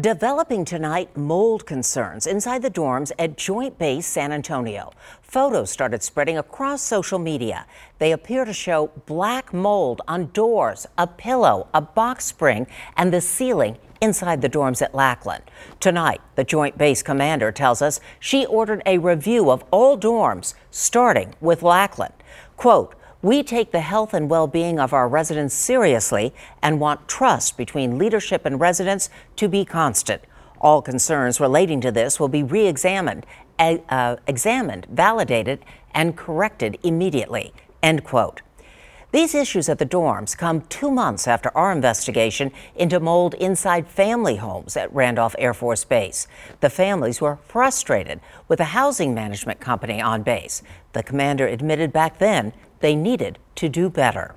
Developing tonight mold concerns inside the dorms at Joint Base San Antonio. Photos started spreading across social media. They appear to show black mold on doors, a pillow, a box spring, and the ceiling inside the dorms at Lackland. Tonight, the Joint Base commander tells us she ordered a review of all dorms, starting with Lackland. Quote, we take the health and well being of our residents seriously and want trust between leadership and residents to be constant. All concerns relating to this will be re examined, uh, examined, validated, and corrected immediately. End quote. These issues at the dorms come two months after our investigation into mold inside family homes at Randolph Air Force Base. The families were frustrated with the housing management company on base. The commander admitted back then they needed to do better.